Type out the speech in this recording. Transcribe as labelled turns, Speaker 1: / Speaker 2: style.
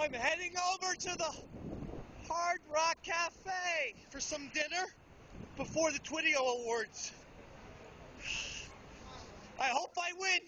Speaker 1: I'm heading over to the Hard Rock Cafe for some dinner before the Twitio Awards. I hope I win.